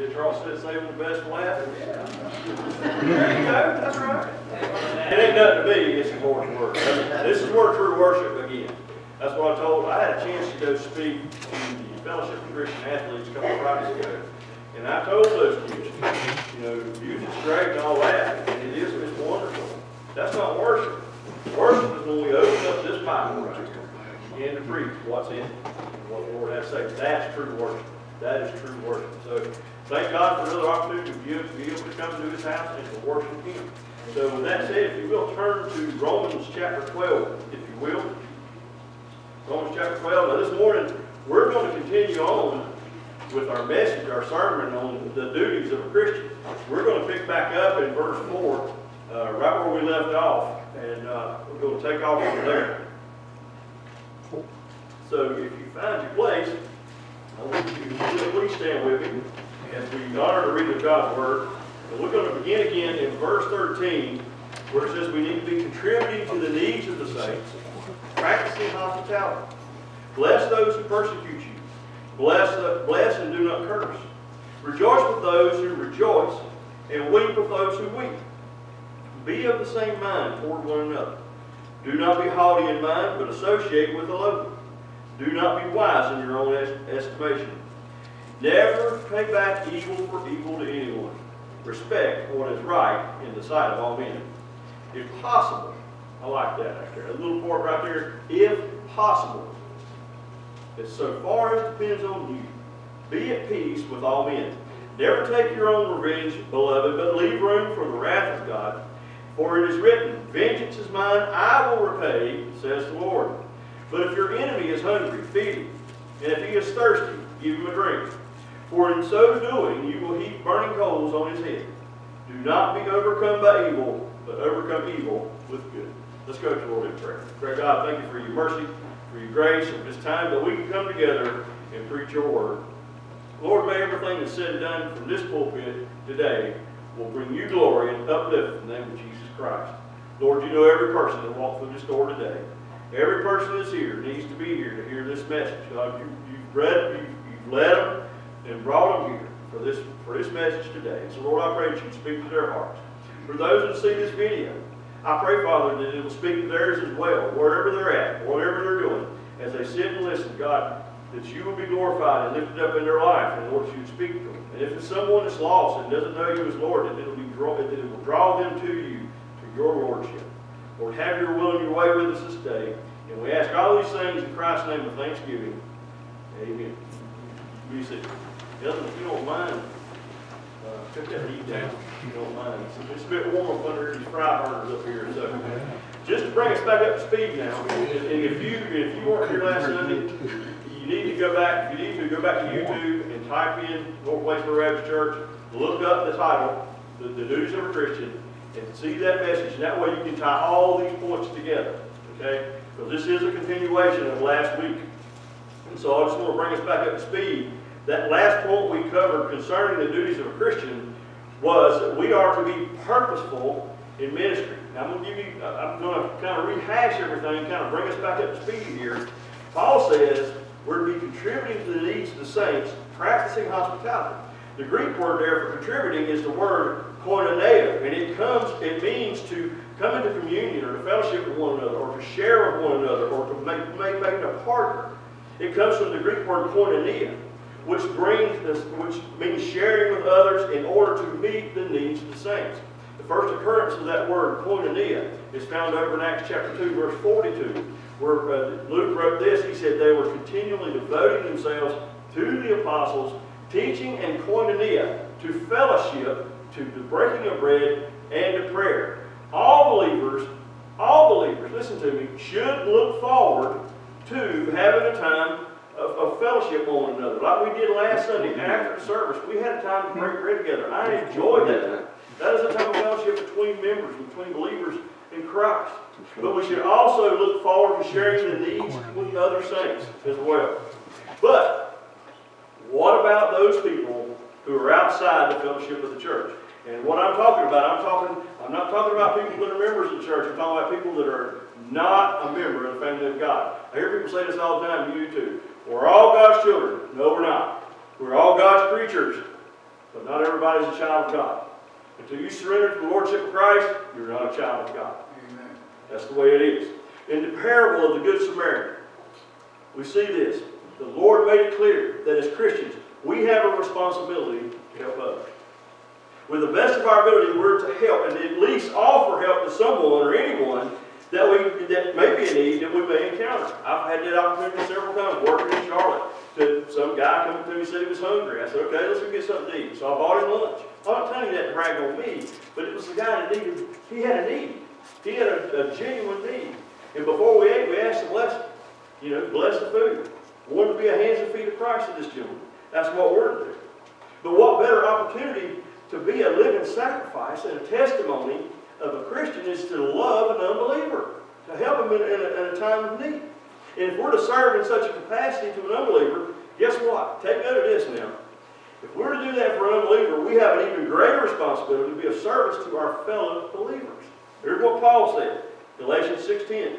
Did Charles Smith say the best last? Yeah. There you go, that's right. It ain't nothing to me, it's the Lord's word. This is where true worship again. That's what I told, I had a chance to go speak to the Fellowship of Christian Athletes a couple of Fridays ago. And I told those kids, you know, music's great and all that, and it is, it's wonderful. That's not worship. Worship is when we open up this Bible right here, begin to preach what's in it, what the Lord has to say. That's true worship. That is true worship. So thank God for another opportunity to be, able to come to His house and to worship Him. So with that said, if you will turn to Romans chapter 12, if you will. Romans chapter 12. Now this morning, we're going to continue on with our message, our sermon on the duties of a Christian. We're going to pick back up in verse 4, uh, right where we left off, and uh, we're going to take off from there. So if you find your place, I want you to please stand with me as we honor the reading of God's Word. And we're going to begin again in verse 13, where it says we need to be contributing to the needs of the saints, practicing hospitality. Bless those who persecute you. Bless, uh, bless and do not curse. Rejoice with those who rejoice, and weep with those who weep. Be of the same mind toward one another. Do not be haughty in mind, but associate with the lowly. Do not be wise in your own estimation. Never pay back evil for evil to anyone. Respect what is right in the sight of all men. If possible, I like that right there. A little part right there. If possible, as so far as depends on you, be at peace with all men. Never take your own revenge, beloved, but leave room for the wrath of God. For it is written, Vengeance is mine, I will repay, says the Lord. But if your enemy is hungry, feed him. And if he is thirsty, give him a drink. For in so doing, you will heap burning coals on his head. Do not be overcome by evil, but overcome evil with good. Let's go to the Lord in prayer. Pray God, thank you for your mercy, for your grace, and this time that we can come together and preach your word. Lord, may everything that's said and done from this pulpit today will bring you glory and uplift in the name of Jesus Christ. Lord, you know every person that walked through this door today. Every person that's here needs to be here to hear this message. God, you, you've read, you've, you've led them and brought them here for this, for this message today. So, Lord, I pray that you speak to their hearts. For those that see this video, I pray, Father, that it will speak to theirs as well, wherever they're at, whatever they're doing, as they sit and listen, God, that you will be glorified and lifted up in their life, and Lord, you speak to them. And if it's someone that's lost and doesn't know you as Lord, that it will, be draw, that it will draw them to you, to your Lordship. Lord, have your will and your way with us this day. And we ask all these things in Christ's name with thanksgiving. Amen. You if you don't mind, uh, that heat down, if you don't mind. It's a bit warm up under these fry burners up here. So, just to bring us back up to speed now, and if you if you weren't here last Sunday, you need to go back. You need to go back to YouTube and type in North Wadesboro Baptist Church. Look up the title, the, the duties of a Christian, and see that message. And that way you can tie all these points together. Okay? Because this is a continuation of last week. And so I just want to bring us back up to speed. That last point we covered concerning the duties of a Christian was that we are to be purposeful in ministry. Now I'm going to give you, I'm going to kind of rehash everything, kind of bring us back up to speed here. Paul says we're to be contributing to the needs of the saints, practicing hospitality. The Greek word there for contributing is the word koinonia, and it comes, it means to come into communion or to fellowship with one another or to share with one another or to make, make, make a partner. It comes from the Greek word koinonia, which brings this, which means sharing with others in order to meet the needs of the saints. The first occurrence of that word koinonia is found over in Acts chapter 2, verse 42, where uh, Luke wrote this. He said they were continually devoting themselves to the apostles, teaching and koinonia, to fellowship, to the breaking of bread, and to prayer. All believers, all believers, listen to me, should look forward to having a time of, of fellowship with one another. Like we did last Sunday after the service, we had a time to break bread together. I enjoyed that. That is a time of fellowship between members, between believers in Christ. But we should also look forward to sharing the needs with other saints as well. But what about those people who are outside the fellowship of the church? And what I'm talking about, I'm talking, I'm not talking about people that are members of the church. I'm talking about people that are not a member of the family of God. I hear people say this all the time, you too. We're all God's children. No, we're not. We're all God's creatures. But not everybody's a child of God. Until you surrender to the Lordship of Christ, you're not a child of God. Amen. That's the way it is. In the parable of the Good Samaritan, we see this. The Lord made it clear that as Christians, we have a responsibility to help others. With the best of our ability, we're to help and at least offer help to someone or anyone that we that may be in need that we may encounter. I've had that opportunity several times working in Charlotte. To some guy coming to me said he was hungry. I said, okay, let's go get something to eat. So I bought him lunch. I'm not telling you that to brag on me, but it was the guy that needed, he had a need. He had a, a genuine need. And before we ate, we asked to bless, you know, bless the food. We wanted to be a hands and feet of Christ to this gentleman. That's what we're to do. But what better opportunity to be a living sacrifice and a testimony of a Christian is to love an unbeliever, to help him in, in, a, in a time of need. And if we're to serve in such a capacity to an unbeliever, guess what? Take note of this now. If we're to do that for an unbeliever, we have an even greater responsibility to be of service to our fellow believers. Here's what Paul said, Galatians 6.10.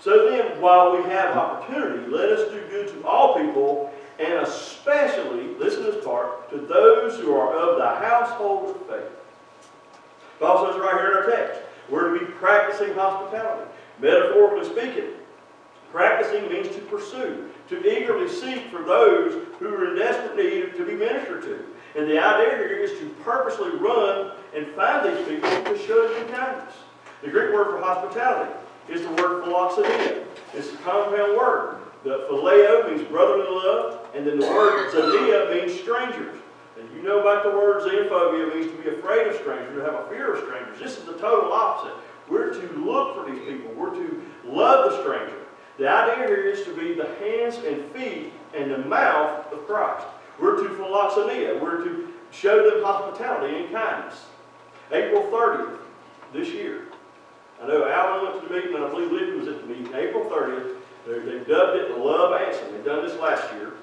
So then, while we have opportunity, let us do good to all people, and especially, listen to this part, to those who are of the household of faith. Paul says right here in our text, we're to be practicing hospitality. Metaphorically speaking, practicing means to pursue, to eagerly seek for those who are in desperate need to be ministered to. And the idea here is to purposely run and find these people to show them kindness. The Greek word for hospitality is the word philoxenia. It's a compound word. The phileo means brotherly love, and then the word xenia means strangers. And you know about the word xenophobia means to be afraid of strangers, to have a fear of strangers. This is the total opposite. We're to look for these people. We're to love the stranger. The idea here is to be the hands and feet and the mouth of Christ. We're to philoxenia. We're to show them hospitality and kindness. April 30th this year. I know Alvin went to the meeting, and I believe Libby was at the meeting. April 30th, they, they dubbed it the Love Answer. They've done this last year.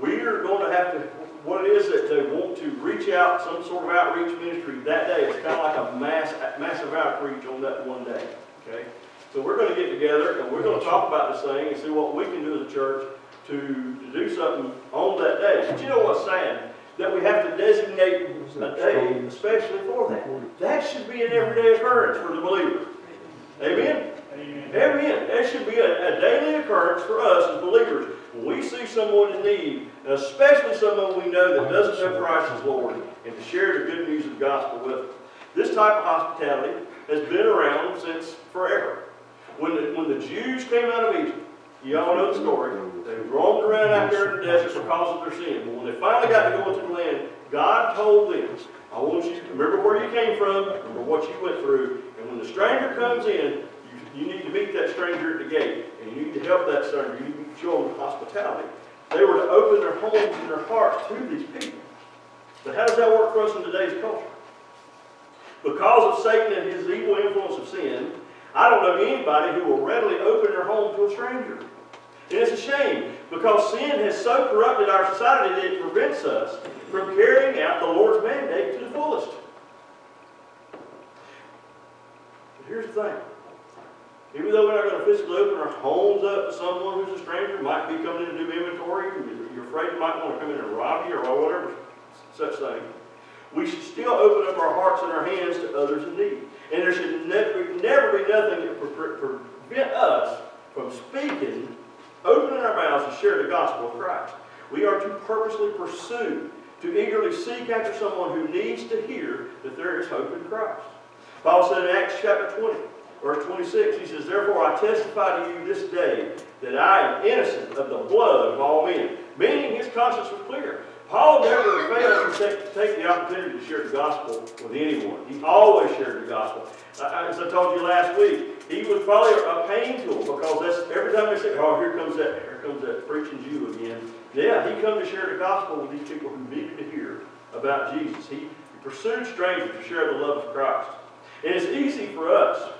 We are going to have to, what it is that they want to reach out, some sort of outreach ministry that day. It's kind of like a mass, massive outreach on that one day. Okay? So we're going to get together and we're going to talk about this thing and see what we can do as a church to, to do something on that day. But you know what's sad? That we have to designate a day especially for that. That should be an everyday occurrence for the believer. Amen? Amen. That should be a, a daily occurrence for us as believers. When we see someone in need, especially someone we know that doesn't know Christ as Lord, and to share the good news of the gospel with them. This type of hospitality has been around since forever. When the, when the Jews came out of Egypt, you all know the story. They roamed around out there in the desert because of their sin. But when they finally got to go into the land, God told them, I want you to remember where you came from, remember what you went through, and when the stranger comes in, you, need to meet that stranger at the gate, and you need to help that stranger. You need to show them hospitality. They were to open their homes and their hearts to these people. But how does that work for us in today's culture? Because of Satan and his evil influence of sin, I don't know anybody who will readily open their home to a stranger. And it's a shame because sin has so corrupted our society that it prevents us from carrying out the Lord's mandate to the fullest. But here's the thing. Even though we're not going to physically open our homes up to someone who's a stranger, might be coming in to do inventory, you're afraid they might want to come in and rob you or whatever such thing, we should still open up our hearts and our hands to others in need. And there should never, never be nothing that prevent us from speaking, opening our mouths and share the gospel of Christ. We are to purposely pursue, to eagerly seek after someone who needs to hear that there is hope in Christ. Paul said in Acts chapter 20, verse 26, he says, Therefore I testify to you this day that I am innocent of the blood of all men. Meaning his conscience was clear. Paul never failed to take, take, the opportunity to share the gospel with anyone. He always shared the gospel. Uh, as I told you last week, he was probably a pain tool because that's every time they say, "Oh, here comes that, here comes that preaching Jew again." Yeah, he come to share the gospel with these people who needed to hear about Jesus. He, he pursued strangers to share the love of Christ. And it's easy for us.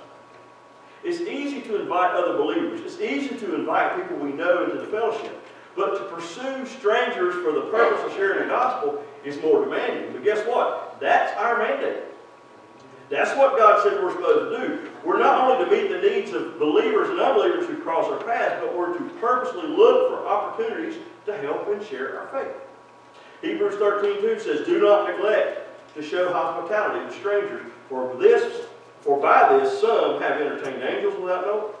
It's easy to invite other believers. It's easy to invite people we know into the fellowship. But to pursue strangers for the purpose of sharing the gospel is more demanding. But guess what? That's our mandate. That's what God said we're supposed to do. We're not only to meet the needs of believers and unbelievers who cross our path, but we're to purposely look for opportunities to help and share our faith. Hebrews 13, 2 says, Do not neglect to show hospitality to strangers, for this, for by this some have entertained angels without knowing.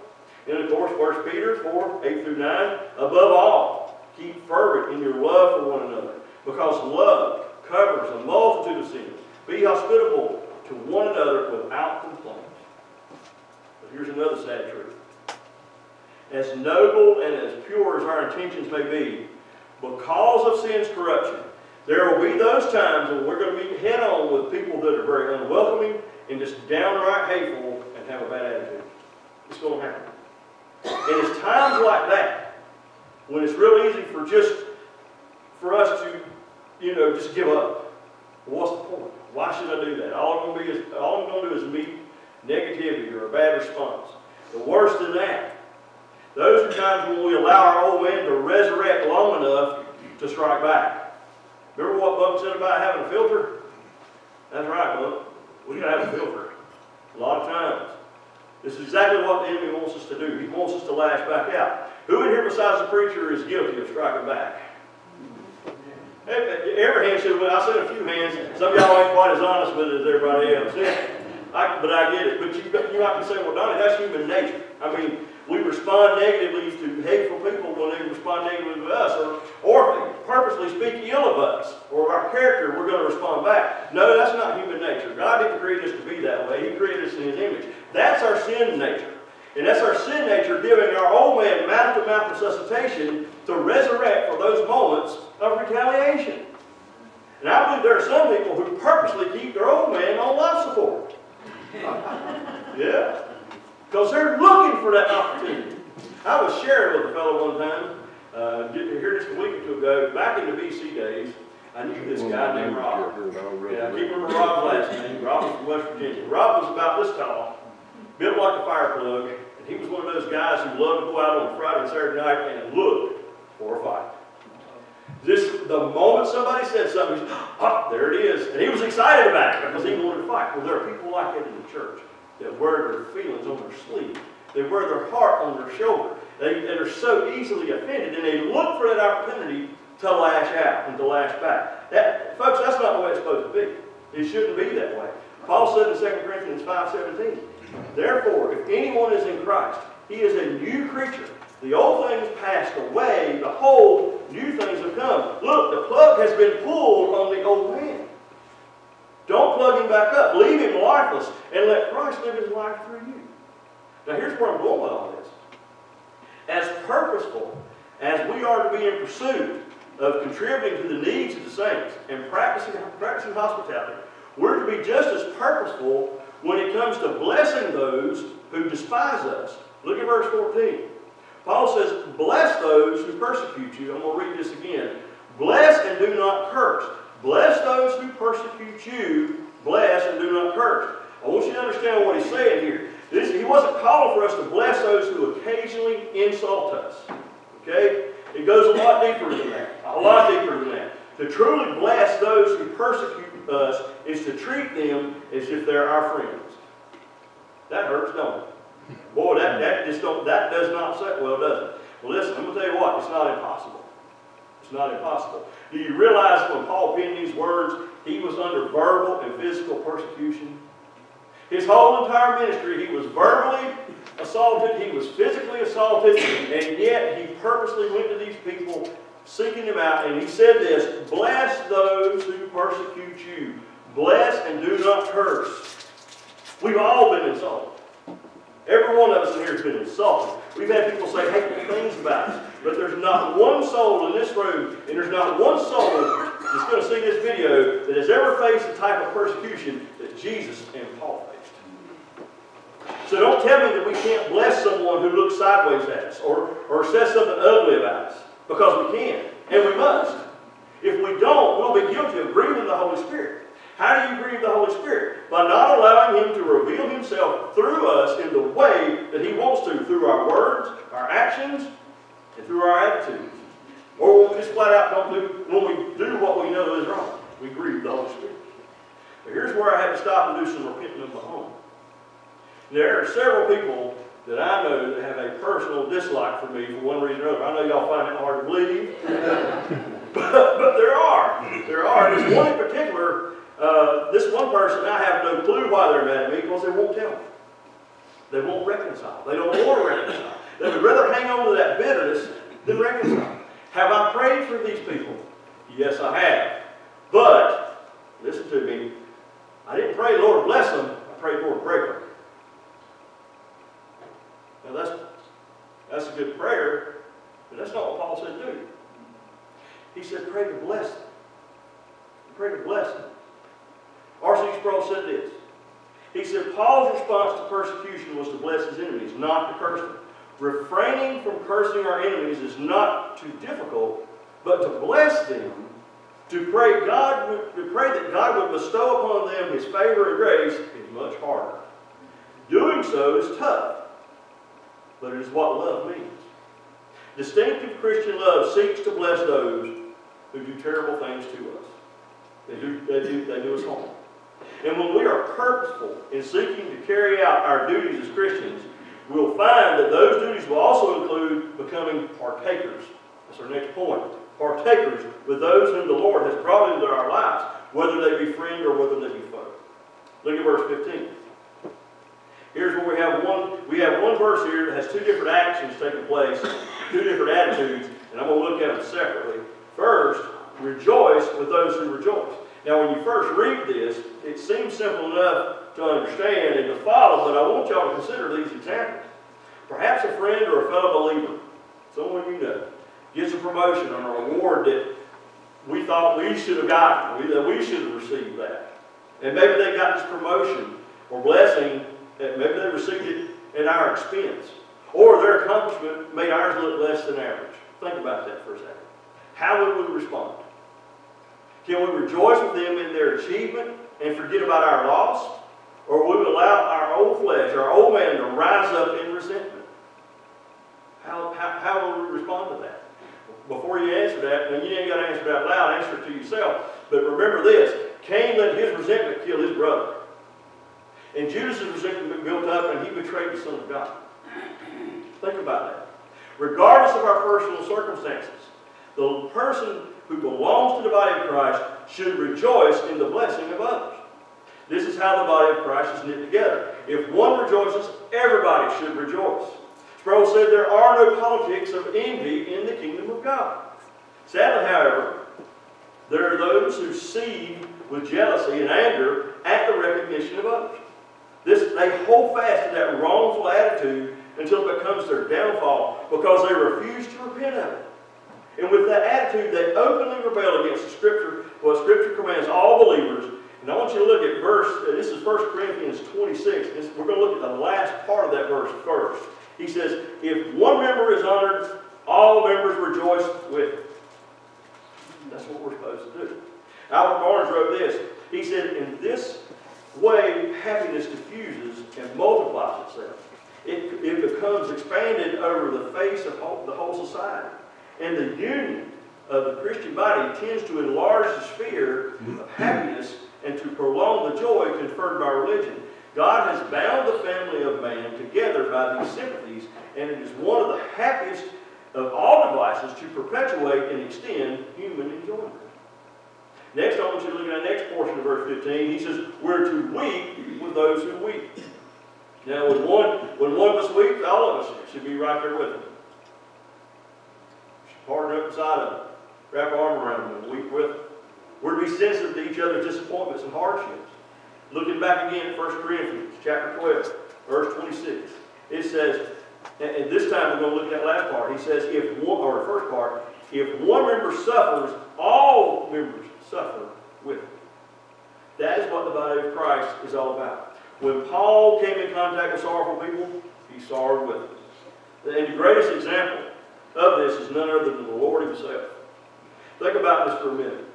And of course, 1 Peter 4, 8 through 9, above all, keep fervent in your love for one another, because love covers a multitude of sins. Be hospitable to one another without complaint. But here's another sad truth. As noble and as pure as our intentions may be, because of sin's corruption, there will be those times when we're going to be head on with people that are very unwelcoming and just downright hateful and have a bad attitude. It's going to happen. And it's times like that when it's real easy for just for us to, you know, just give up. What's the point? Why should I do that? All I'm going to be is all I'm going to do is meet negativity or a bad response. The worse than that, those are times when we allow our old man to resurrect long enough to strike back. Remember what Bunk said about having a filter? That's right, Bunk. We gotta have a filter. A lot of times. This is exactly what the enemy wants us to do. He wants us to lash back out. Who in here besides the preacher is guilty of striking back? Every hand well, I said a few hands. Some of y'all ain't quite as honest with it as everybody else. I, but I get it. But you, you might be saying, well, Donnie, that's human nature. I mean, we respond negatively to hateful people when they respond negatively to us, or, or purposely speak ill of us or our character, we're going to respond back. No, that's not human nature. God didn't create us to be that way. He created us in His image. That's our sin nature. And that's our sin nature giving our old man mouth-to-mouth resuscitation to resurrect for those moments of retaliation. And I believe there are some people who purposely keep their old man on life support. yeah. Because they're looking for that opportunity. I was sharing with a fellow one time, uh, here just a week or two ago, back in the BC days, I knew this guy named Rob. Yeah, I can't remember Rob's last name. Rob was from West Virginia. Rob was about this tall, built like a fire plug, and he was one of those guys who loved to go out on Friday and Saturday night and look for a fight. This, the moment somebody said something, he's, oh, there it is. And he was excited about it because he wanted to fight. Well, there are people like that in the church that wear their feelings on their sleeve. They wear their heart on their shoulder. They, they are so easily offended, and they look for that opportunity to lash out and to lash back. That, folks, that's not the way it's supposed to be. It shouldn't be that way. Paul said in 2 Corinthians 5.17, Therefore, if anyone is in Christ, he is a new creature. The old things passed away. Behold, new things have come. Look, the plug has been pulled on the old man. Don't plug him back up. Leave him lifeless and let Christ live his life through you. Now here's where I'm going with all this. As purposeful as we are to be in pursuit of contributing to the needs of the saints and practicing, practicing hospitality, we're to be just as purposeful when it comes to blessing those who despise us. Look at verse 14. Paul says, Bless those who persecute you. I'm going to read this again. Bless and do not curse. Bless those who persecute you. Bless and do not curse. I want you to understand what he's saying here. This, he wasn't calling for us to bless those who occasionally insult us. Okay? It goes a lot deeper than that. A lot deeper than that. To truly bless those who persecute us is to treat them as if they're our friends. That hurts, don't it? Boy, that, that just don't that does not say well, does it? Well, listen, I'm gonna tell you what, it's not impossible. It's not impossible. Do you realize when Paul penned these words, he was under verbal and physical persecution? His whole entire ministry, he was verbally assaulted, he was physically assaulted, and yet he purposely went to these people seeking them out, and he said this, bless those who persecute you. Bless and do not curse. We've all been insulted. Every one of us in here has been insulted. We've had people say hateful things about us. But there's not one soul in this room, and there's not one soul that's going to see this video that has ever faced the type of persecution that Jesus and Paul faced. So don't tell me that we can't bless someone who looks sideways at us or, or says something ugly about us. Because we can, and we must. If we don't, we'll be guilty of grieving the Holy Spirit. How do you grieve the Holy Spirit? By not allowing Him to reveal Himself through us in the way that He wants to, through our words, our actions, and through our attitudes. Or when we just flat out don't do, when we do what we know is wrong, we grieve the Holy Spirit. But here's where I had to stop and do some repenting of my own. There are several people that I know that have a personal dislike for me for one reason or another. I know y'all find it hard to believe. But, but there are. There are. There's one in particular, uh, this one person, I have no clue why they're mad at me because they won't tell me. They won't reconcile. They don't want to reconcile. They would rather hang on to that bitterness than reconcile. Have I prayed for these people? Yes, I have. But, listen to me, I didn't pray, Lord, bless them. I prayed, Lord, break them. Now, that's, that's a good prayer, but that's not what Paul said to do. He said, pray to bless them. Pray to bless them. R.C. Sproul said this. He said, Paul's response to persecution was to bless his enemies, not to curse them. Refraining from cursing our enemies is not too difficult, but to bless them, to pray God, to pray that God would bestow upon them His favor and grace is much harder. Doing so is tough, but it is what love means. Distinctive Christian love seeks to bless those who do terrible things to us. They do, they do, they do us harm. And when we are purposeful in seeking to carry out our duties as Christians, we'll find that those duties will also include becoming partakers. That's our next point. Partakers with those whom the Lord has brought into our lives, whether they be friend or whether they be foe. Look at verse 15. Here's where we have one, we have one verse here that has two different actions taking place, two different attitudes, and I'm going to look at them separately. First, rejoice with those who rejoice. Now, when you first read this, it seems simple enough to understand and to follow, but I want y'all to consider these examples. Perhaps a friend or a fellow believer, someone you know, gets a promotion or a reward that we thought we should have gotten, that we should have received that. And maybe they got this promotion or blessing, and maybe they received it at our expense. Or their accomplishment made ours look less than average. Think about that for a second. How would we respond? Can we rejoice with them in their achievement and forget about our loss? Or we allow our old flesh, our old man, to rise up in resentment? How, how, how will we respond to that? Before you answer that, and you ain't got to answer that loud, answer it to yourself. But remember this Cain let his resentment kill his brother. And Judas' resentment built up, and he betrayed the Son of God. Think about that. Regardless of our personal circumstances, the person who belongs to the body of Christ should rejoice in the blessing of others. This is how the body of Christ is knit together. If one rejoices, everybody should rejoice. Sproul said there are no politics of envy in the kingdom of God. Sadly, however, there are those who seethe with jealousy and anger at the recognition of others. This, they hold fast to that wrongful attitude until it becomes their downfall because they refuse to repent of it. And with that attitude, they openly rebel against the Scripture, what Scripture commands all believers. And I want you to look at verse, uh, this is 1 Corinthians 26. This, we're going to look at the last part of that verse first. He says, If one member is honored, all members rejoice with it. That's what we're supposed to do. Albert Barnes wrote this. He said, In this way, happiness diffuses and multiplies itself. It, it becomes expanded over the face of the whole society. And the union of the Christian body tends to enlarge the sphere of happiness and to prolong the joy conferred by religion. God has bound the family of man together by these sympathies, and it is one of the happiest of all devices to perpetuate and extend human enjoyment. Next, I want you to look at the next portion of verse 15. He says, We're to weep with those who weep. Now, when one, when one of us weeps, all of us should be right there with him. Partner up beside them, wrap our arm around them, and weep with them. We're to be sensitive to each other's disappointments and hardships. Looking back again at 1 Corinthians chapter 12, verse 26, it says, and this time we're going to look at that last part. He says, if one, or the first part, if one member suffers, all members suffer with it. That is what the body of Christ is all about. When Paul came in contact with sorrowful people, he sorrowed with them. And the greatest example of this is none other than the Lord himself. Think about this for a minute.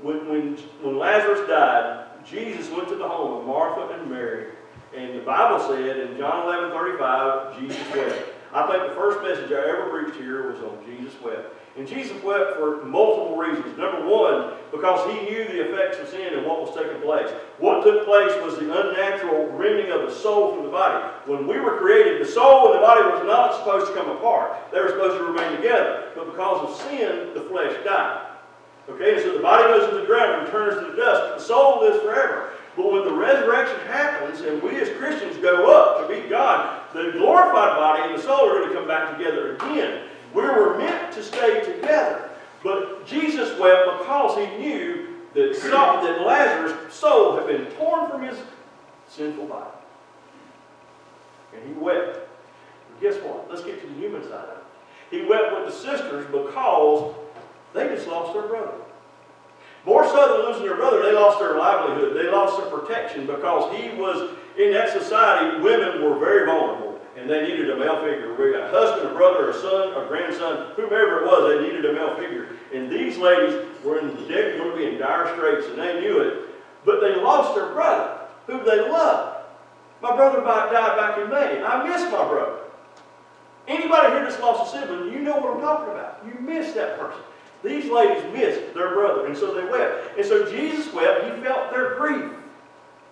When, when, when Lazarus died, Jesus went to the home of Martha and Mary, and the Bible said in John 11, 35, Jesus wept. I think the first message I ever preached here was on Jesus wept. And Jesus wept for multiple reasons. Number one, because he knew the effects of sin and what was taking place. What took place was the unnatural rending of the soul from the body. When we were created, the soul and the body was not supposed to come apart. They were supposed to remain together. But because of sin, the flesh died. Okay, so the body goes into the ground and returns to the dust, the soul lives forever. But when the resurrection happens and we as Christians go up to meet God, the glorified body and the soul are going to come back together again. We were meant to stay together. But Jesus wept because he knew that, that Lazarus' soul had been torn from his sinful body. And he wept. But guess what? Let's get to the human side of it. He wept with the sisters because they just lost their brother. More so than losing their brother, they lost their livelihood. They lost their protection because he was, in that society, women were very vulnerable and they needed a male figure. A husband, a brother, a son, a grandson, whomever it was, they needed a male figure. And these ladies were in, going to be in dire straits and they knew it. But they lost their brother, who they loved. My brother died back in May. I miss my brother. Anybody here that's lost a sibling, you know what I'm talking about. You miss that person. These ladies missed their brother, and so they wept. And so Jesus wept. He felt their grief,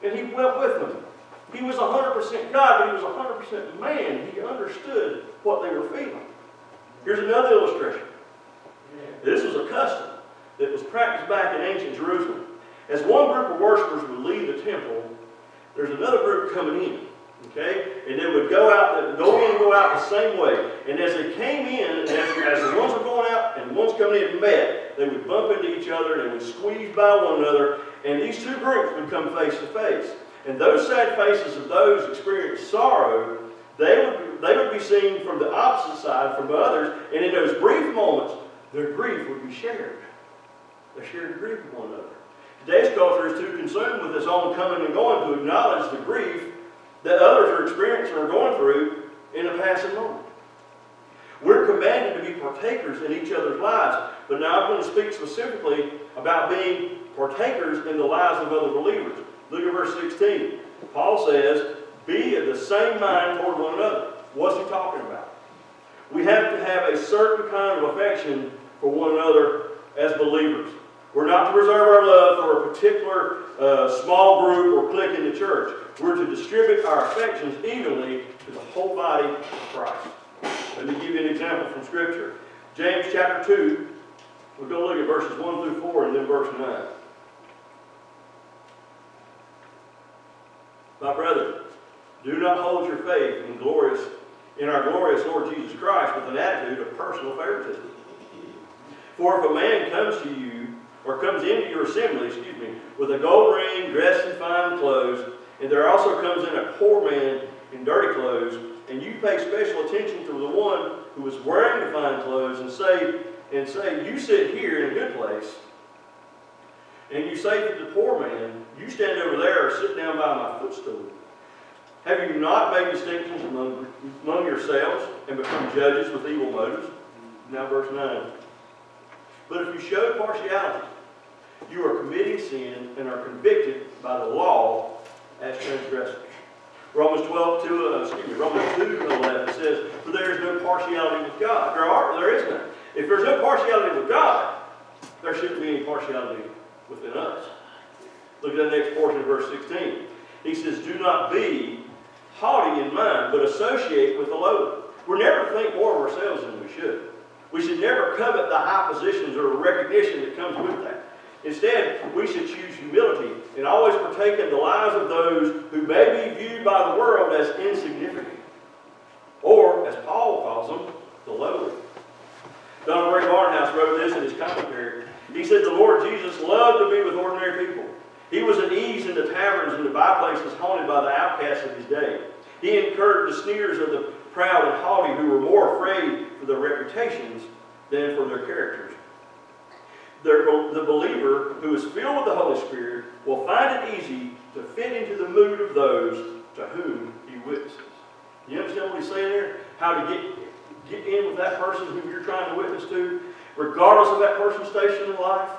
and he wept with them. He was 100% God, but he was 100% man. He understood what they were feeling. Here's another illustration. This was a custom that was practiced back in ancient Jerusalem. As one group of worshipers would leave the temple, there's another group coming in. Okay? And they would go out, they would go out the same way. And as they came in, as, as the ones were going out and the ones coming in met, they would bump into each other and they would squeeze by one another. And these two groups would come face to face. And those sad faces of those experienced sorrow, they would, they would be seen from the opposite side from others. And in those brief moments, their grief would be shared. They shared grief with one another. Today's culture is too consumed with its own coming and going to acknowledge the grief that others are experiencing or going through in a passing moment. We're commanded to be partakers in each other's lives, but now I'm going to speak specifically about being partakers in the lives of other believers. Look at verse 16. Paul says, Be of the same mind toward one another. What's he talking about? We have to have a certain kind of affection for one another as believers. We're not to reserve our love for a particular uh, small group or clique in the church. We're to distribute our affections evenly to the whole body of Christ. Let me give you an example from Scripture. James chapter 2, we're going to look at verses 1 through 4 and then verse 9. My brother, do not hold your faith in glorious in our glorious Lord Jesus Christ with an attitude of personal favoritism. For if a man comes to you or comes into your assembly, excuse me, with a gold ring, dressed in fine clothes, and there also comes in a poor man in dirty clothes, and you pay special attention to the one who is wearing the fine clothes, and say, and say, you sit here in a good place, and you say to the poor man, you stand over there or sit down by my footstool. Have you not made distinctions among, among yourselves and become judges with evil motives? Now verse 9. But if you show partiality, you are committing sin and are convicted by the law as transgressors. Romans 12, 2, uh, excuse me, Romans 2, 11 says, For there is no partiality with God. There are, there is none. If there's no partiality with God, there shouldn't be any partiality within us. Look at that next portion of verse 16. He says, Do not be haughty in mind, but associate with the lowly. We're never think more of ourselves than we should. We should never covet the high positions or recognition that comes with that. Instead, we should choose humility and always partake in the lives of those who may be viewed by the world as insignificant. Or, as Paul calls them, the lowly. Donald Grey Barnhouse wrote this in his commentary. He said, The Lord Jesus loved to be with ordinary people. He was at ease in the taverns and the byplaces haunted by the outcasts of his day. He incurred the sneers of the proud and haughty who were more afraid for their reputations than for their characters the believer who is filled with the Holy Spirit will find it easy to fit into the mood of those to whom he witnesses. You understand what he's saying there? How to get, get in with that person who you're trying to witness to, regardless of that person's station in life.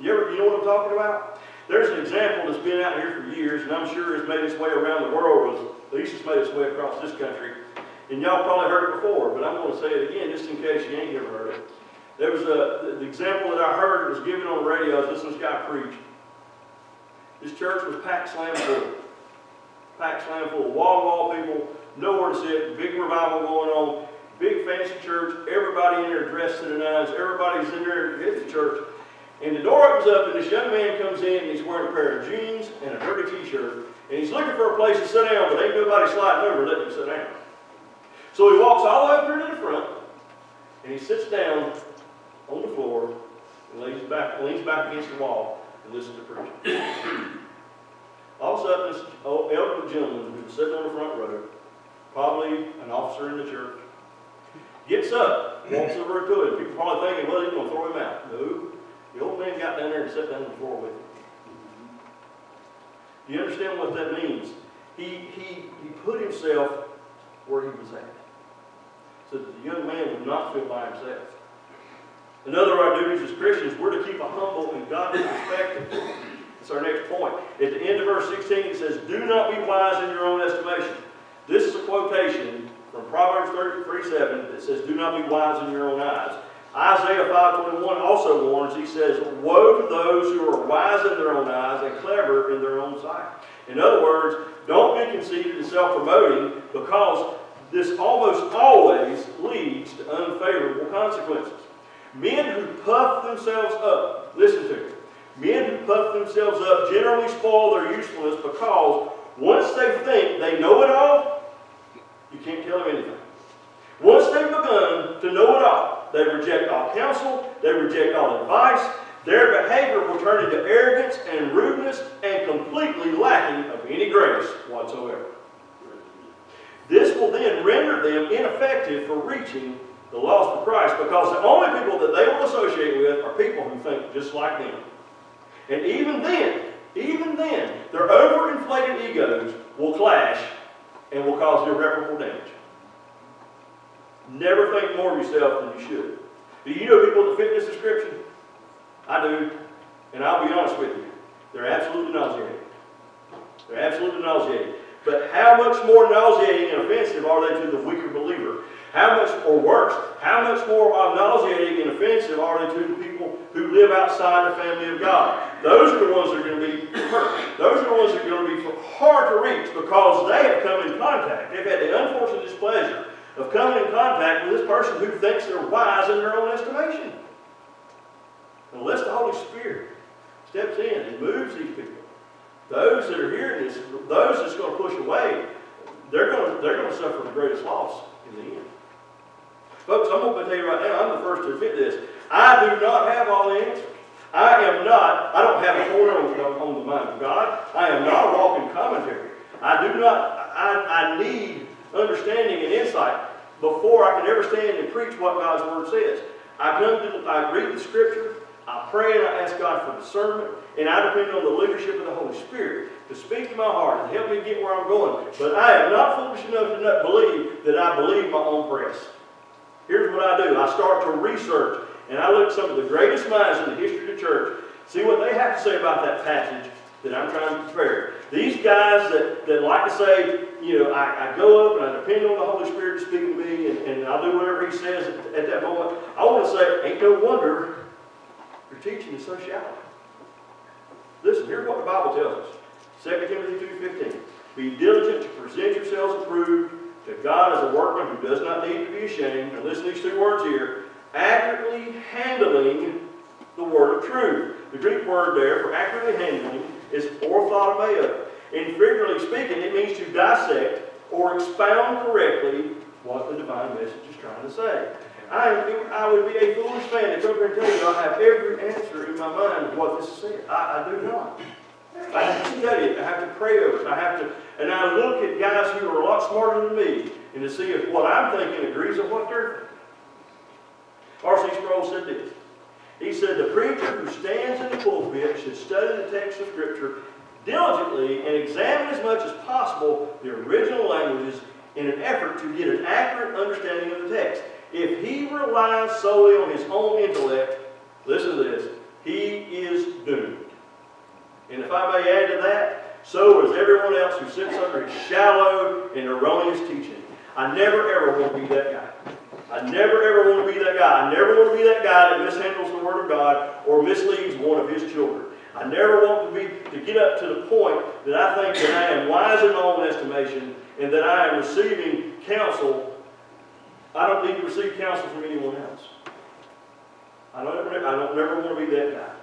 You, ever, you know what I'm talking about? There's an example that's been out here for years, and I'm sure has made its way around the world, at least it's made its way across this country. And y'all probably heard it before, but I'm going to say it again just in case you ain't ever heard it. There was a, the example that I heard was given on the radio. This was guy preach. This church was packed slam full. Packed slam full. Wall to wall people, nowhere to sit, big revival going on, big fancy church, everybody in there dressed to the nines, everybody's in there at the church. And the door opens up, and this young man comes in, and he's wearing a pair of jeans and a dirty t-shirt, and he's looking for a place to sit down, but ain't nobody sliding over letting him sit down. So he walks all the way up here to the front, and he sits down on the floor, and leans back, leans back against the wall, and listens to preaching. All of a sudden, this old elderly gentleman who was sitting on the front row, probably an officer in the church, gets up, walks over to him. People probably thinking, well, he's going to throw him out. No, the old man got down there and sat down on the floor with him. Do you understand what that means? He, he, he put himself where he was at. So that the young man would not feel by himself. Another of our duties as Christians, we're to keep a humble and godly perspective. That's our next point. At the end of verse 16, it says, Do not be wise in your own estimation. This is a quotation from Proverbs 33 7 that says, Do not be wise in your own eyes. Isaiah 5.21 also warns, he says, Woe to those who are wise in their own eyes and clever in their own sight. In other words, don't be conceited and self-promoting because this almost always leads to unfavorable consequences. Men who puff themselves up, listen to me, men who puff themselves up generally spoil their usefulness because once they think they know it all, you can't tell them anything. Once they've begun to know it all, they reject all counsel, they reject all advice, their behavior will turn into arrogance and rudeness and completely lacking of any grace whatsoever. This will then render them ineffective for reaching the lost of Christ because the only people that they will associate with are people who think just like them. And even then, even then, their overinflated egos will clash and will cause irreparable damage. Never think more of yourself than you should. Do you know people that fit this description? I do. And I'll be honest with you. They're absolutely nauseating. They're absolutely nauseating. But how much more nauseating and offensive are they to the weaker believer? How much, or worse, how much more nauseating and offensive are they to the people who live outside the family of God? Those are the ones that are going to be hurt. Those are the ones that are going to be hard to reach because they have come in contact. They've had the unfortunate displeasure of coming in contact with this person who thinks they're wise in their own estimation. Unless the Holy Spirit steps in and moves these people, those that are hearing this, those that's going to push away, they're going to, they're going to suffer the greatest loss in the end. Folks, I'm going to tell you right now, I'm the first to admit this. I do not have all the answers. I am not, I don't have a corner on, the mind of God. I am not a walking commentary. I do not, I, I need understanding and insight before I can ever stand and preach what God's Word says. I come to, I read the Scripture, I pray and I ask God for discernment, and I depend on the leadership of the Holy Spirit to speak to my heart and help me get where I'm going. But I am not foolish enough to not believe that I believe my own press. Here's what I do. I start to research, and I look at some of the greatest minds in the history of the church, see what they have to say about that passage that I'm trying to prepare. These guys that, that like to say, you know, I, I go up and I depend on the Holy Spirit to speak to me and, and I'll do whatever He says at, at that moment. I want to say, ain't no wonder your teaching is so shallow. Listen, here's what the Bible tells us. 2 Timothy 2.15 Be diligent to present yourselves approved to God is a workman who does not need to be ashamed. And listen to these two words here. Accurately handling the word of truth. The Greek word there for accurately handling is orthotomeo. And figuratively speaking, it means to dissect or expound correctly what the divine message is trying to say. I, I would be a foolish man to come here and tell you I have every answer in my mind of what this is saying. I, I do not. I have to study it. I have to pray over it. I have to, and I look at guys who are a lot smarter than me and to see if what I'm thinking agrees with what they're thinking. R.C. Sproul said this. He said, the preacher who stands in the pulpit should study the text of Scripture diligently and examine as much as possible the original languages in an effort to get an accurate understanding of the text. If he relies solely on his own intellect, listen to this, he is doomed. And if I may add to that, so is everyone else who sits under his shallow and erroneous teaching. I never ever want to be that guy. I never ever want to be that guy. I never want to be that guy that mishandles the Word of God or misleads one of his children. I never want to be to get up to the point that I think that I am wise in my own estimation and that I am receiving counsel. I don't need to receive counsel from anyone else. I don't ever, I don't never want to be that guy.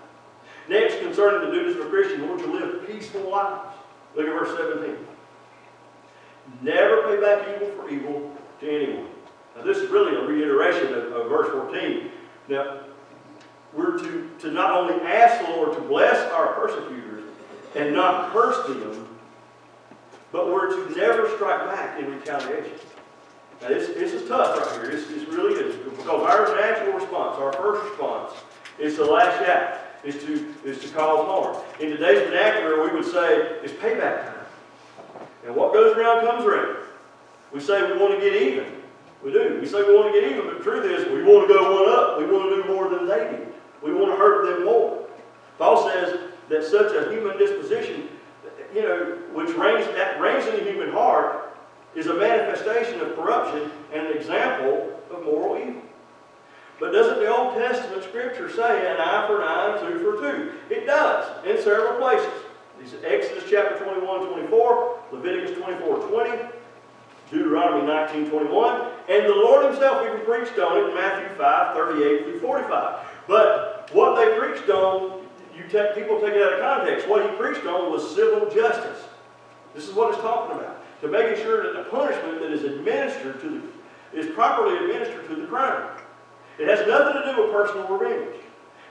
Next, concerning the duties of a Christian, we're to live peaceful lives. Look at verse 17. Never pay back evil for evil to anyone. Now, this is really a reiteration of, of verse 14. Now, we're to, to not only ask the Lord to bless our persecutors and not curse them, but we're to never strike back in retaliation. Now, this, this is tough right here. This, this really is. Because our natural response, our first response, is to lash out, is to, is to cause harm. In today's vernacular, we would say it's payback time. And what goes around comes around. We say we want to get even. We do. We say we want to get even, but the truth is we want to go one up. We want to do more than they did. We want to hurt them more. Paul says that such a human disposition, you know, which reigns, that reigns in the human heart, is a manifestation of corruption and an example of moral evil. But doesn't the Old Testament Scripture say an eye for an eye tooth for two? It does, in several places. Exodus chapter 21, 24, Leviticus 24, 20, Deuteronomy 19, 21, and the Lord himself even preached on it in Matthew 5, 38 through 45. But what they preached on, you take, people take it out of context. What he preached on was civil justice. This is what it's talking about. To making sure that the punishment that is administered to the, is properly administered to the crime. It has nothing to do with personal revenge.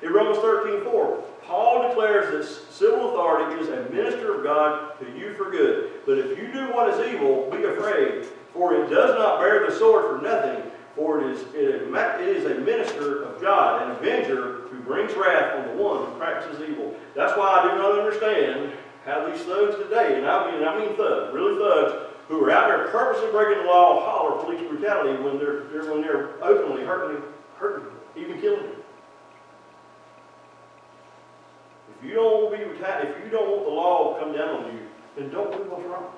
In Romans 13, 4, Paul declares that civil authority is a minister of God to you for good. But if you do what is evil, be afraid, for it does not bear the sword for nothing, for it is, it is a minister of God, an avenger who brings wrath on the one who practices evil. That's why I do not understand how these thugs today, and I mean, I mean thugs, really thugs, who are out there purposely breaking the law, holler police brutality when they're, they're when they're openly hurting, hurting, even killing them. If you don't want to be if you don't want the law to come down on you, then don't do what's wrong.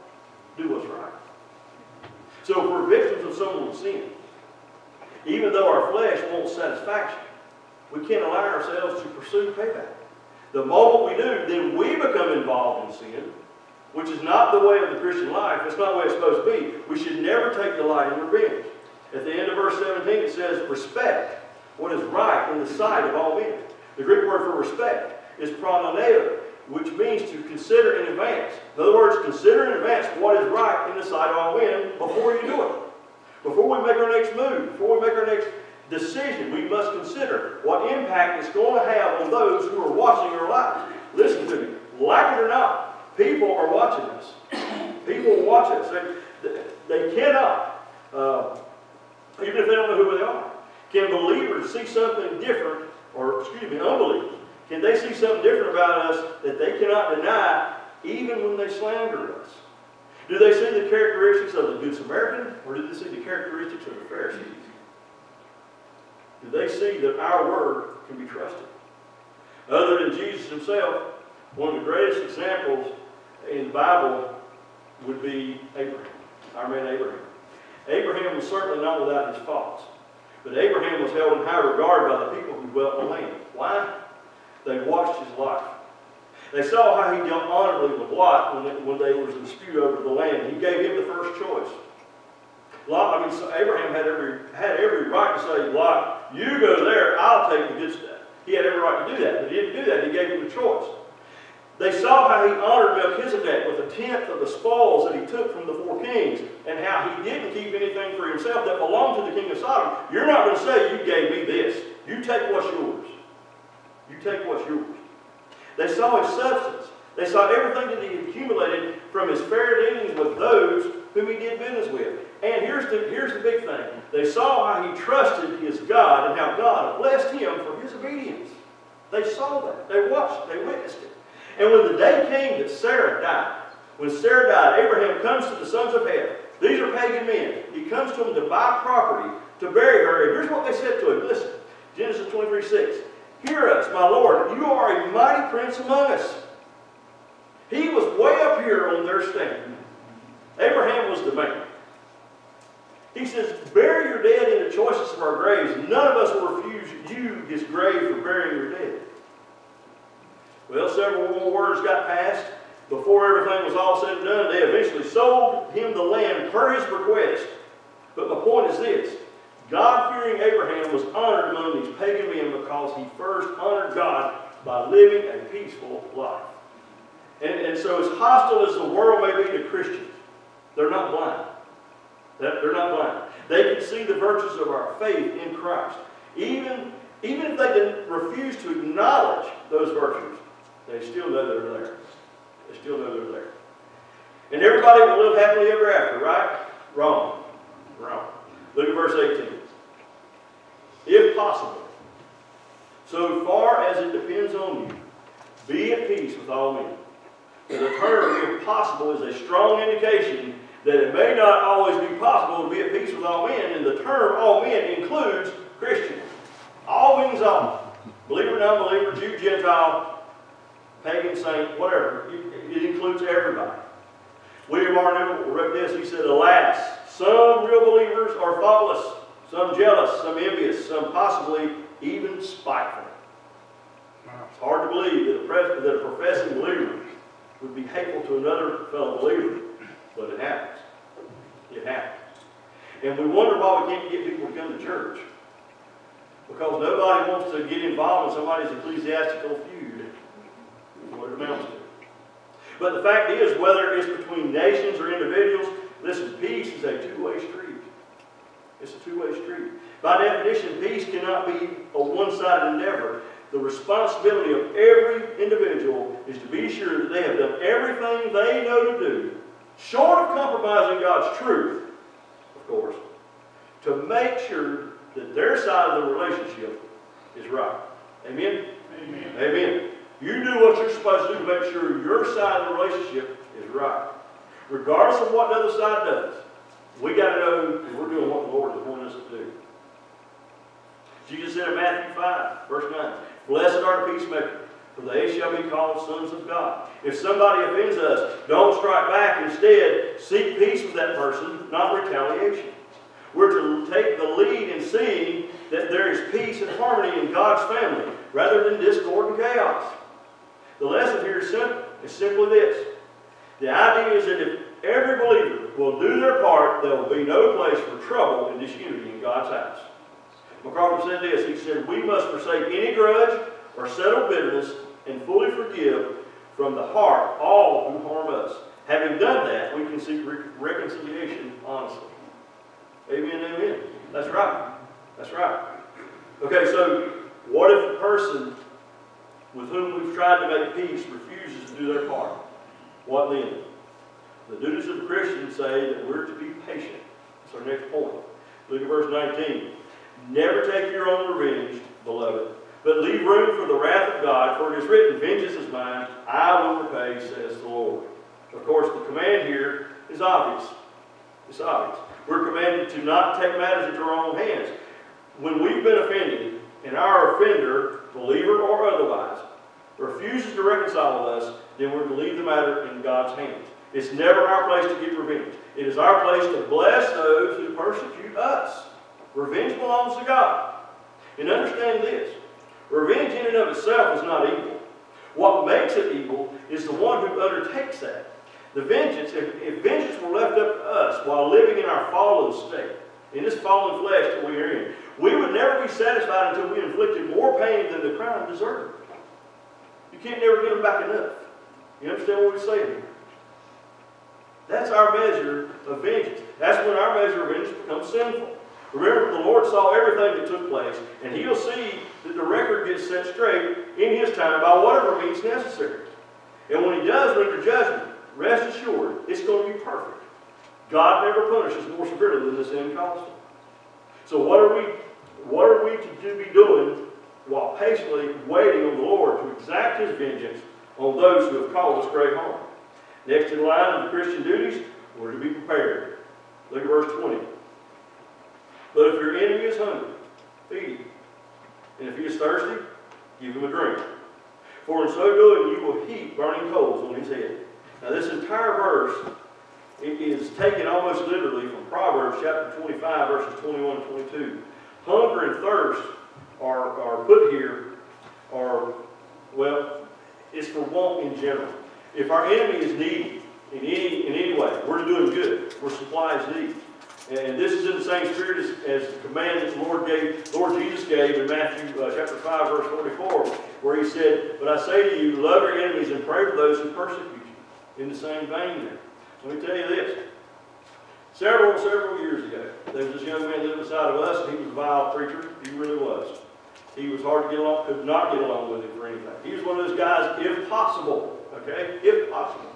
Do what's right. So if we're victims of someone's sin, even though our flesh wants satisfaction, we can't allow ourselves to pursue payback. The moment we do, then we become involved in sin, which is not the way of the Christian life. It's not the way it's supposed to be. We should never take delight in revenge. At the end of verse 17, it says, respect what is right in the sight of all men. The Greek word for respect is pronoeo, which means to consider in advance. In other words, consider in advance what is right in the sight of all men before you do it. Before we make our next move, before we make our next decision, we must consider what impact it's going to have on those who are watching our lives. Listen to me. Like it or not, people are watching us. People watch us. They, they cannot, uh, even if they don't know who they are, can believers see something different, or excuse me, unbelievers can they see something different about us that they cannot deny even when they slander us? Do they see the characteristics of the Good Samaritan or do they see the characteristics of the Pharisees? Do they see that our word can be trusted? Other than Jesus himself, one of the greatest examples in the Bible would be Abraham, our man Abraham. Abraham was certainly not without his faults, but Abraham was held in high regard by the people who dwelt in the land. Why? They watched his life. They saw how he dealt honorably with Lot when, they, when there was a dispute over the land. He gave him the first choice. Lot, I mean, so Abraham had every, had every right to say, Lot, you go there, I'll take the good stuff. He had every right to do that, but he didn't do that. He gave him the choice. They saw how he honored Melchizedek with a tenth of the spoils that he took from the four kings, and how he didn't keep anything for himself that belonged to the king of Sodom. You're not going to say, you gave me this. You take what's yours. You take what's yours. They saw his substance. They saw everything that he accumulated from his fair dealings with those whom he did business with. And here's the, here's the big thing. They saw how he trusted his God and how God blessed him for his obedience. They saw that. They watched They witnessed it. And when the day came that Sarah died, when Sarah died, Abraham comes to the sons of Heth. These are pagan men. He comes to them to buy property, to bury her. And here's what they said to him. Listen, Genesis 23, 6. Hear us, my Lord. You are a mighty prince among us. He was way up here on their stand. Abraham was the man. He says, Bury your dead in the choicest of our graves. None of us will refuse you his grave for burying your dead. Well, several more words got passed. Before everything was all said and done, they eventually sold him the land per his request. But my point is this God fearing Abraham was honored among these pagan men because he first honored God by living a peaceful life. And, and so as hostile as the world may be to Christians, they're not blind. They're not blind. They can see the virtues of our faith in Christ. Even, even if they refuse to acknowledge those virtues, they still know they're there. They still know they're there. And everybody will live happily ever after, right? Wrong. Wrong. Look at verse 18. If possible, so far as it depends on you, be at peace with all men. The term, if possible, is a strong indication that it may not always be possible to be at peace with all men, and the term all men includes Christians. All means all. Believer, non-believer, Jew, Gentile, pagan, saint, whatever. It, includes everybody. William Arnold wrote this. He said, Alas, some real believers are thoughtless, some jealous, some envious, some possibly even spiteful. It's hard to believe that a, that a professing believer would be hateful to another fellow believer, but it happens. It happens. And we wonder why we can't get people to come to church. Because nobody wants to get involved in somebody's ecclesiastical feud. What it amounts to. But the fact is, whether it's between nations or individuals, listen, peace is a two-way street. It's a two-way street. By definition, peace cannot be a one-sided endeavor. The responsibility of every individual is to be sure that they have done everything they know to do, short of compromising God's truth, of course, to make sure that their side of the relationship is right. Amen? Amen. Amen. You do what you're supposed to do to make sure your side of the relationship is right. Regardless of what the other side does, we got to know that we're doing what the Lord is wanting us to do. Jesus said in Matthew 5, verse 9, Blessed are the peacemakers, for they shall be called sons of God. If somebody offends us, don't strike back. Instead, seek peace with that person, not retaliation. We're to take the lead in seeing that there is peace and harmony in God's family rather than discord and chaos. The lesson here is simply this. The idea is that if every believer will do their part, there will be no place for trouble and disunity in God's house. MacArthur said this. He said, We must forsake any grudge or settle bitterness and fully forgive from the heart all who harm us. Having done that, we can seek re reconciliation honestly. Amen, amen. That's right. That's right. Okay, so what if a person with whom we've tried to make peace refuses to do their part? What then? The duties of a Christian say that we're to be patient. That's our next point. Look at verse 19. Never take your own revenge, beloved, but leave room for the wrath of God, for it is written, Vengeance is mine, I will repay, says the Lord. Of course, the command here is obvious. It's obvious. We're commanded to not take matters into our own hands. When we've been offended, and our offender, believer or otherwise, refuses to reconcile with us, then we're to leave the matter in God's hands. It's never our place to get revenge. It is our place to bless those who persecute us. Revenge belongs to God. And understand this revenge in and of itself is not evil. What makes it evil is the one who undertakes that. The vengeance, if, if vengeance were left up to us while living in our fallen state, in this fallen flesh that we are in, we would never be satisfied until we inflicted more pain than the crime deserved. You can't never get them back enough. You understand what we're saying here? That's our measure of vengeance. That's when our measure of vengeance becomes sinful. Remember, the Lord saw everything that took place, and He'll see that the record gets set straight in His time by whatever means necessary. And when He does render judgment, rest assured, it's going to be perfect. God never punishes more severely than the sin calls. So what are we, what are we to be doing while patiently waiting on the Lord to exact His vengeance on those who have caused us great harm? Next in line of the Christian duties, we're to be prepared. Look at verse 20. But if your enemy is hungry, feed him. And if he is thirsty, give him a drink. For in so doing, you will heap burning coals on his head. Now, this entire verse it is taken almost literally from Proverbs chapter 25, verses 21 and 22. Hunger and thirst are, are put here, are, well, it's for want in general. If our enemy is needy in any, in any way, we're doing good. We're supply his needs. And this is in the same spirit as, as the command that the Lord gave, Lord Jesus gave in Matthew uh, chapter 5, verse 44, where he said, But I say to you, love your enemies and pray for those who persecute you. In the same vein there. Let me tell you this. Several, several years ago, there was this young man living beside of us, and he was a vile preacher. He really was. He was hard to get along, could not get along with him for anything. He was one of those guys, if possible, okay? If possible.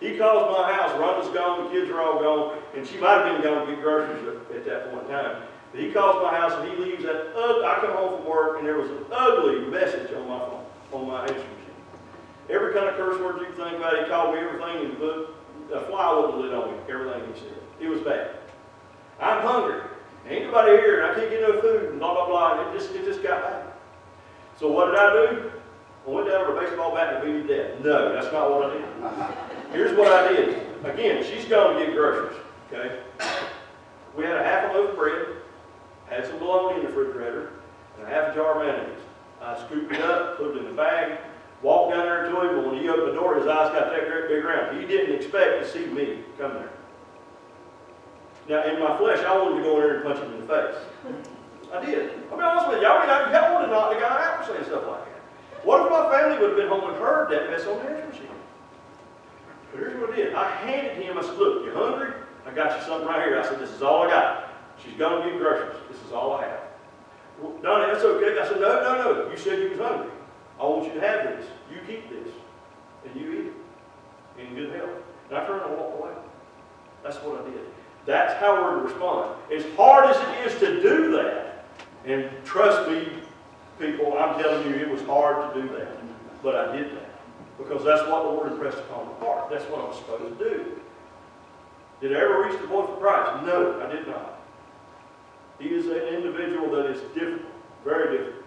He calls my house, Rhonda's gone, the kids are all gone, and she might have been gone to get groceries at, at that point in time. But he calls my house and he leaves that, ug- I come home from work and there was an ugly message on my phone, on my answering machine. Every kind of curse word you can think about, he called me everything and put a fly with the lid on me, everything he said. It was bad. I'm hungry. Ain't nobody here and I can't get no food and blah, blah, blah. It just, it just got bad. So what did I do? I went down with a baseball bat and beat him to. No, that's not what I did. Here's what I did. Again, she's going to get groceries, okay? We had a half a loaf of bread, had some bologna in the refrigerator, and a half a jar of mayonnaise. I scooped it up, put it in the bag, walked down there to him, and when he opened the door, his eyes got that great big round. He didn't expect to see me come there. Now, in my flesh, I wanted to go in there and punch him in the face. I did. I'll be honest with you. I mean, I, wanted to knock the guy out for saying stuff like that. What if my family would have been home and heard that mess on the answer machine? But here's what I did. I handed him, I said, look, you hungry? I got you something right here. I said, this is all I got. She's going to get groceries. This is all I have. Well, Donnie, that's okay. I said, no, no, no. You said you was hungry. I want you to have this. You keep this. And you eat it. In good health. And I turned and walked away. That's what I did. That's how we're to respond. As hard as it is to do that, and trust me, people, I'm telling you, it was hard to do that. But I did that. Because that's what the Lord impressed upon my heart. That's what I'm supposed to do. Did I ever reach the point for Christ? No, I did not. He is an individual that is difficult, very difficult.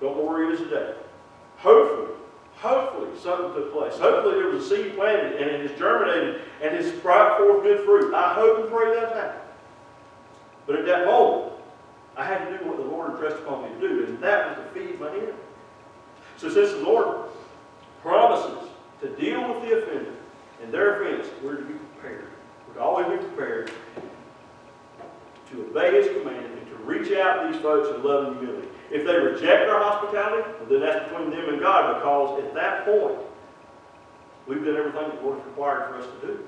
Don't worry it is today. Hopefully, hopefully something took place. Hopefully there was a seed planted and it has germinated and has brought forth good fruit. I hope and pray that's happened. But at that moment, I had to do what the Lord impressed upon me to do, and that was to feed my enemy. So since the Lord promises to deal with the offender and their offense, we're to be prepared. We're to always be prepared to obey His command and to reach out to these folks in love and humility. If they reject our hospitality, well, then that's between them and God because at that point, we've done everything Lord has required for us to do.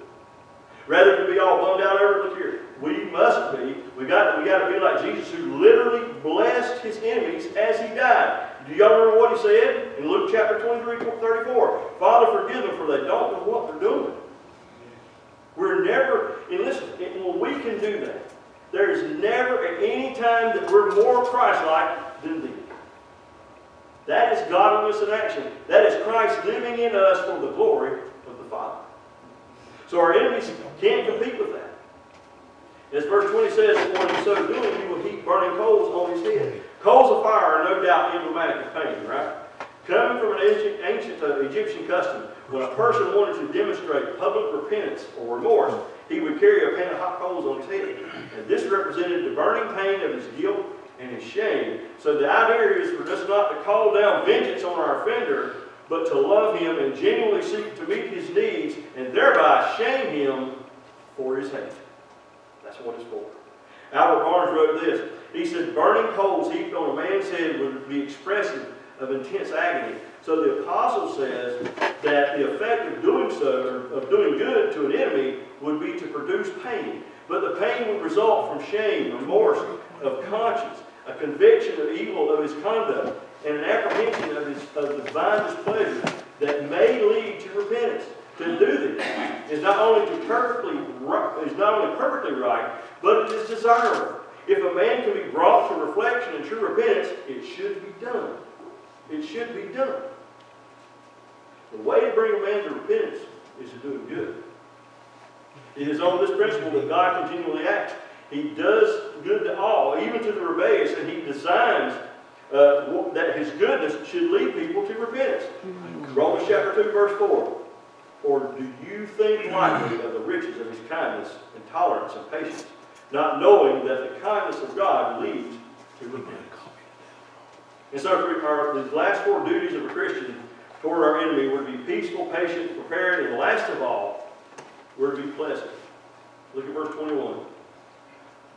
Rather than be all bummed out over, look here, we must be, we got, we got to be like Jesus who literally blessed his enemies as he died. Do y'all remember what he said in Luke chapter 23, 34? Father, forgive them for they don't know what they're doing. We're never, and listen, we can do that, there is never at any time that we're more Christ-like That is godliness in action. That is Christ living in us for the glory of the Father. So our enemies can't compete with that. As verse 20 says, For in so doing, he will heap burning coals on his head. Coals of fire are no doubt emblematic of pain, right? Coming from an ancient, ancient uh, Egyptian custom, when a person wanted to demonstrate public repentance or remorse, he would carry a pan of hot coals on his head. And this represented the burning pain of his guilt and his shame. So the idea is for us not to call down vengeance on our offender, but to love him and genuinely seek to meet his needs and thereby shame him for his hate. That's what it's for. Albert Barnes wrote this. He said, burning coals heaped on a man's head would be expressive of intense agony. So the apostle says that the effect of doing so, of doing good to an enemy, would be to produce pain. But the pain would result from shame, remorse, of conscience, a conviction of evil of his conduct, and an apprehension of, his, of divine displeasure that may lead to repentance. To do this is not only to perfectly is not only perfectly right, but it is desirable. If a man can be brought to reflection and true repentance, it should be done. It should be done. The way to bring a man to repentance is to do him good. It is on this principle that God continually acts. He does good to all, even to the rebellious, and He designs uh, that His goodness should lead people to repentance. Romans chapter 2, verse 4. Or do you think lightly of the riches of His kindness and tolerance and patience, not knowing that the kindness of God leads to repentance? And so our, the last four duties of a Christian toward our enemy were to be peaceful, patient, prepared, and last of all, were to be pleasant. Look at verse 21.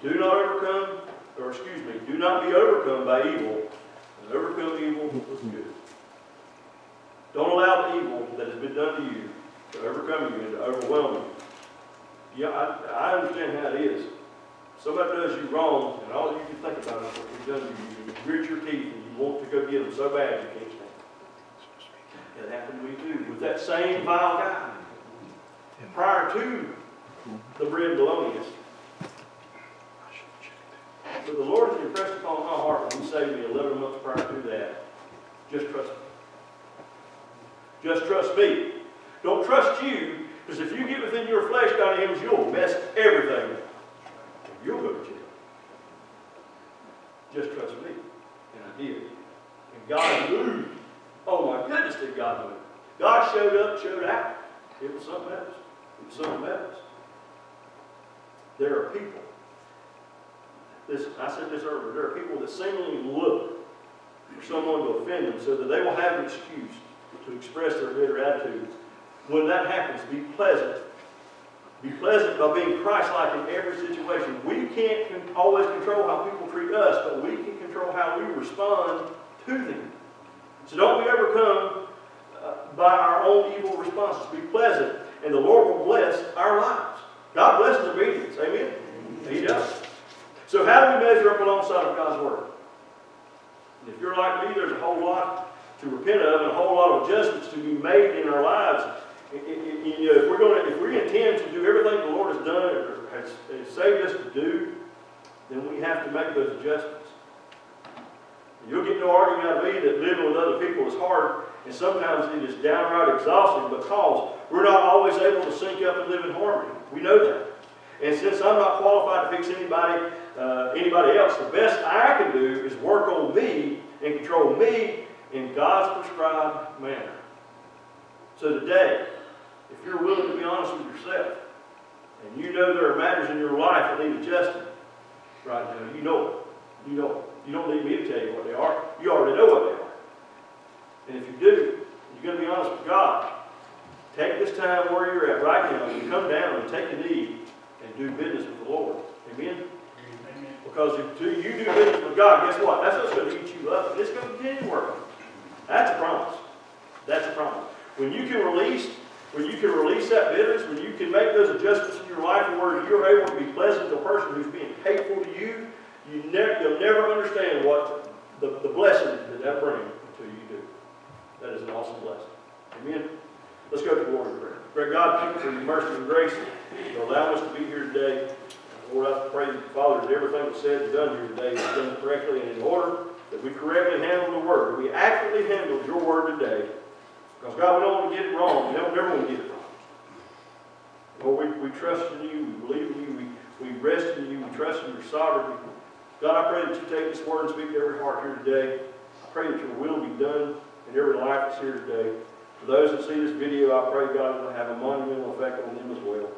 Do not overcome, or excuse me, do not be overcome by evil, and overcome evil with good. Don't allow the evil that has been done to you to overcome you and to overwhelm you. Yeah, I, I understand how it is. Somebody does you wrong, and all you can think about is what they've done to you. You grit your teeth and you want to go get them so bad you can't stand. It happened to me too, with that same vile guy. Prior to the bread and bolognas. But the Lord has impressed upon my heart when He saved me 11 months prior to that. Just trust me. Just trust me. Don't trust you, because if you get within your flesh, Evans, you'll mess everything up. You'll go to jail. Just trust me. And I did. And God moved. Oh my goodness, did God move. God showed up, showed out. It was something else. It was something else. There are people. Listen, I said this earlier. There are people that seemingly look for someone to offend them so that they will have an excuse to express their bitter attitudes. When that happens, be pleasant. Be pleasant by being Christ-like in every situation. We can't always control how people treat us, but we can control how we respond to them. So don't be overcome uh, by our own evil responses. Be pleasant, and the Lord will bless our lives. God blesses obedience. Amen? He does. So how do we measure up alongside of God's Word? If you're like me, there's a whole lot to repent of and a whole lot of adjustments to be made in our lives. You know, if we're going to, if we intend to do everything the Lord has done or has, has saved us to do, then we have to make those adjustments. You'll get no argument out of me that living with other people is hard, and sometimes it is downright exhausting because we're not always able to sync up and live in harmony. We know that. And since I'm not qualified to fix anybody, uh, anybody else, the best I can do is work on me and control me in God's prescribed manner. So today, if you're willing to be honest with yourself, and you know there are matters in your life that need adjusting, right now, you know it. You know it. You don't need me to tell you what they are. You already know what they are. And if you do, you're going to be honest with God. Take this time where you're at right now and come down and take a knee and do business with the Lord. Amen? Because if you do business with God, guess what? That's what's going to eat you up, and it's going to continue working. That's a promise. That's a promise. When you can release, when you can release that bitterness, when you can make those adjustments in your life where you're able to be pleasant to a person who's being hateful to you, you ne- you'll never understand what the, the blessing that that brings until you do. That is an awesome blessing. Amen. Let's go to the Lord in prayer. Great God, thank you for your mercy and grace for allowing us to be here today. Lord, I pray, Father, that everything that's said and done here today is done correctly and in order, that we correctly handle the Word, that we accurately handle your Word today. Because, God, we don't want to get it wrong. We don't never want to get it wrong. Lord, we, we trust in you. We believe in you. We, we rest in you. We trust in your sovereignty. God, I pray that you take this Word and speak to every heart here today. I pray that your will be done in every life that's here today. For those that see this video, I pray, God, will have a monumental effect on them as well.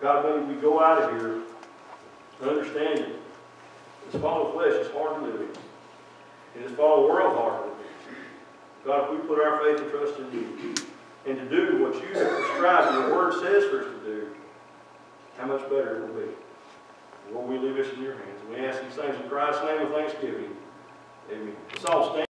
God, may we go out of here understanding this fall of flesh is hard to live in. And this fall of world hard to live in. God, if we put our faith and trust in you and to do what you have prescribed and your word says for us to do, how much better it will be. Lord, we leave this in your hands. And we ask these things in Christ's name with thanksgiving. Amen. Let's all stand.